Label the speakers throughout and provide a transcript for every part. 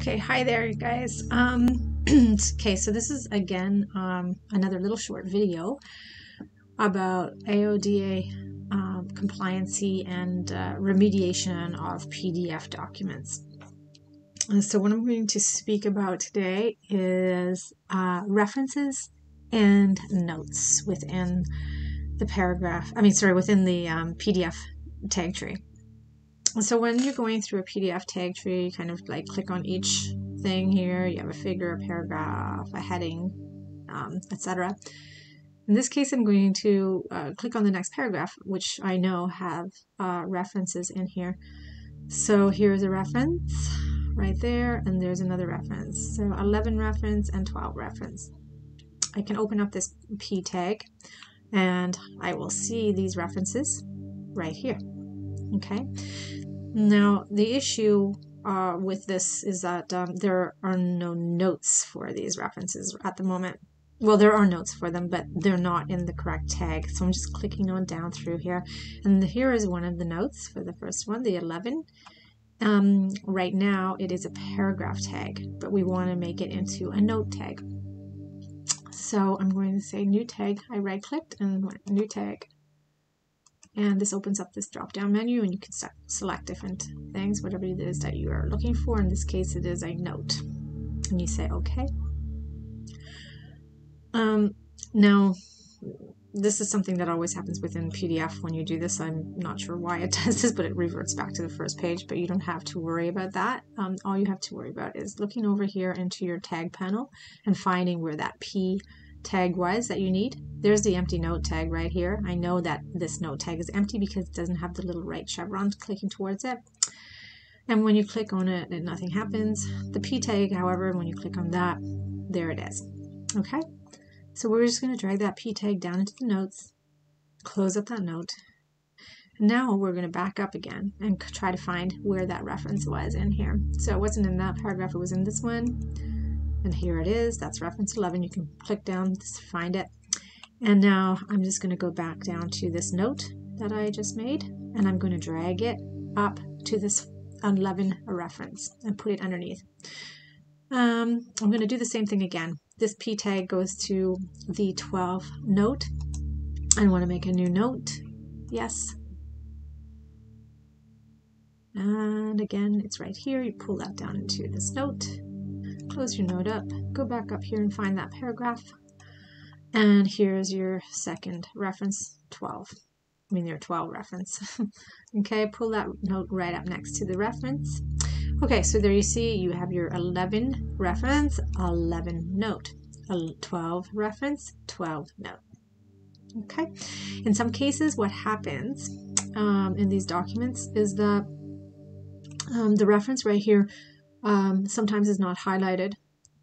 Speaker 1: Okay, hi there, you guys. Um, okay, so this is again um, another little short video about AODA um, compliancy and uh, remediation of PDF documents. And so, what I'm going to speak about today is uh, references and notes within the paragraph, I mean, sorry, within the um, PDF tag tree so when you're going through a PDF tag tree, you kind of like click on each thing here. You have a figure, a paragraph, a heading, um, etc. In this case, I'm going to uh, click on the next paragraph, which I know have uh, references in here. So here's a reference right there, and there's another reference. So 11 reference and 12 reference. I can open up this P tag, and I will see these references right here. Okay, now, the issue uh, with this is that um, there are no notes for these references at the moment. Well, there are notes for them, but they're not in the correct tag. So I'm just clicking on down through here. And here is one of the notes for the first one, the 11. Um, right now, it is a paragraph tag, but we want to make it into a note tag. So I'm going to say new tag. I right clicked and new tag and this opens up this drop down menu and you can select different things whatever it is that you are looking for in this case it is a note and you say okay um, now this is something that always happens within PDF when you do this. I'm not sure why it does this, but it reverts back to the first page, but you don't have to worry about that. Um, all you have to worry about is looking over here into your tag panel and finding where that P tag was that you need. There's the empty note tag right here. I know that this note tag is empty because it doesn't have the little right chevron clicking towards it. And when you click on it, nothing happens. The P tag, however, when you click on that, there it is. Okay, so we're just going to drag that P tag down into the notes, close up that note. Now we're going to back up again and try to find where that reference was in here. So it wasn't in that paragraph, it was in this one and here it is. That's reference 11. You can click down to find it. And now I'm just going to go back down to this note that I just made, and I'm going to drag it up to this 11 reference and put it underneath. Um, I'm going to do the same thing again. This P tag goes to the 12 note. I want to make a new note. Yes. And again, it's right here. You pull that down into this note close your note up, go back up here and find that paragraph. And here's your second reference, 12. I mean, your 12 reference. okay, pull that note right up next to the reference. Okay, so there you see you have your 11 reference, 11 note, 12 reference, 12 note. Okay, in some cases, what happens um, in these documents is that um, the reference right here um, sometimes is not highlighted.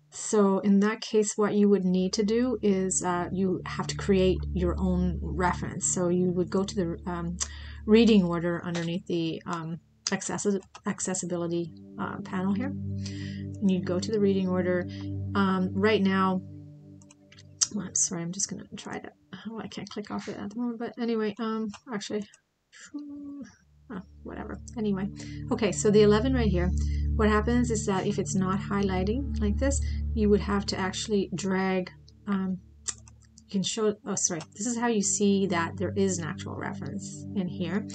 Speaker 1: So in that case, what you would need to do is uh, you have to create your own reference. So you would go to the um, reading order underneath the um, accessi accessibility uh, panel here. And you'd go to the reading order. Um, right now, well, I'm sorry, I'm just going to try to, oh, I can't click off it at the moment, but anyway, um, actually, oh, whatever. Anyway, okay, so the 11 right here, what happens is that if it's not highlighting like this, you would have to actually drag, um, you can show, oh, sorry, this is how you see that there is an actual reference in here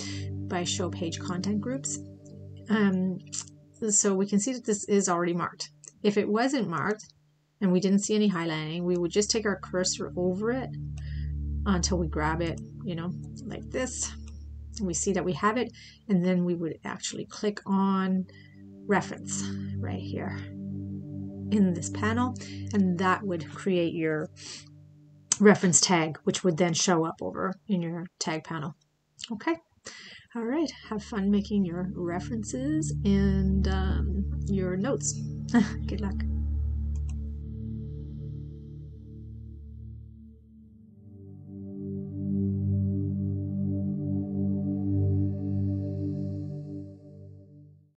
Speaker 1: by show page content groups. Um, so we can see that this is already marked. If it wasn't marked and we didn't see any highlighting, we would just take our cursor over it until we grab it, you know, like this we see that we have it, and then we would actually click on reference right here in this panel, and that would create your reference tag, which would then show up over in your tag panel. Okay. All right. Have fun making your references and um, your notes. Good luck.